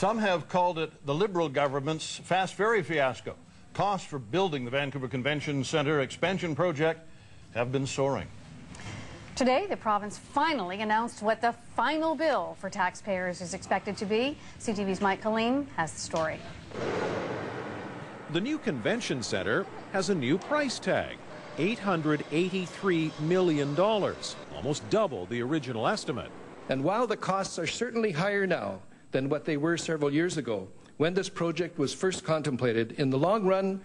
Some have called it the Liberal government's fast ferry fiasco. Costs for building the Vancouver Convention Centre expansion project have been soaring. Today, the province finally announced what the final bill for taxpayers is expected to be. CTV's Mike Killeen has the story. The new convention center has a new price tag $883 million, almost double the original estimate. And while the costs are certainly higher now than what they were several years ago, when this project was first contemplated, in the long run,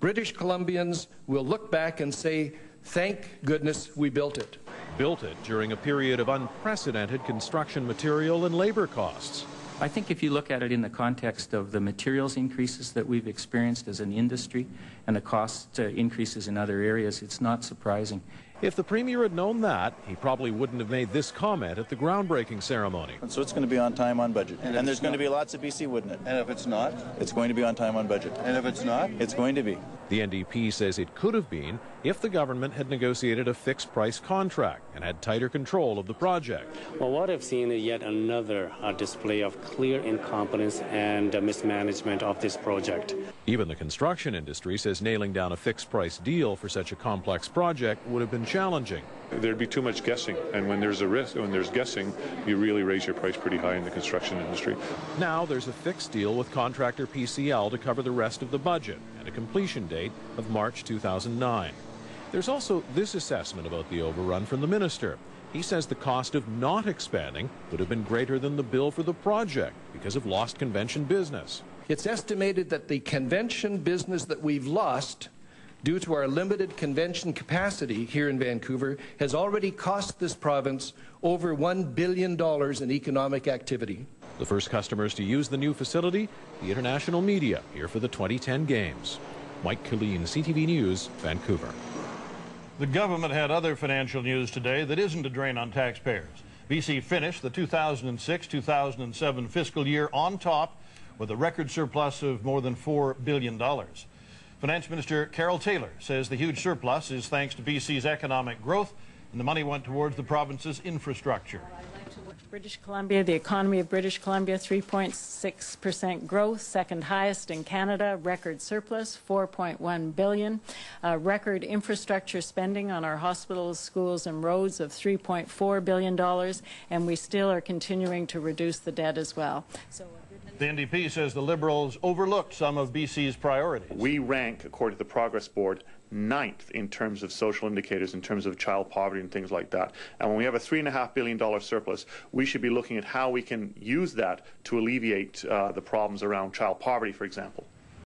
British Columbians will look back and say, thank goodness we built it. Built it during a period of unprecedented construction material and labor costs. I think if you look at it in the context of the materials increases that we've experienced as an industry and the cost uh, increases in other areas, it's not surprising. If the Premier had known that, he probably wouldn't have made this comment at the groundbreaking ceremony. And so it's going to be on time, on budget. And, and there's going to be lots of BC, wouldn't it? And if it's not? It's going to be on time, on budget. And if it's not? It's going to be. The NDP says it could have been if the government had negotiated a fixed price contract and had tighter control of the project. Well, what I've seen is yet another uh, display of clear incompetence and uh, mismanagement of this project. Even the construction industry says nailing down a fixed price deal for such a complex project would have been challenging. There'd be too much guessing, and when there's a risk, when there's guessing, you really raise your price pretty high in the construction industry. Now there's a fixed deal with contractor PCL to cover the rest of the budget and a completion date of March 2009. There's also this assessment about the overrun from the minister. He says the cost of not expanding would have been greater than the bill for the project because of lost convention business. It's estimated that the convention business that we've lost due to our limited convention capacity here in Vancouver, has already cost this province over $1 billion in economic activity. The first customers to use the new facility, the international media, here for the 2010 Games. Mike Killeen, CTV News, Vancouver. The government had other financial news today that isn't a drain on taxpayers. BC finished the 2006-2007 fiscal year on top with a record surplus of more than $4 billion. Finance Minister Carole Taylor says the huge surplus is thanks to BC's economic growth and the money went towards the province's infrastructure. British Columbia, the economy of British Columbia, 3.6% growth, second highest in Canada, record surplus, 4.1 billion, uh, record infrastructure spending on our hospitals, schools and roads of 3.4 billion dollars, and we still are continuing to reduce the debt as well. So the NDP says the Liberals overlooked some of BC's priorities. We rank, according to the Progress Board, ninth in terms of social indicators, in terms of child poverty and things like that. And when we have a $3.5 billion surplus, we should be looking at how we can use that to alleviate uh, the problems around child poverty, for example.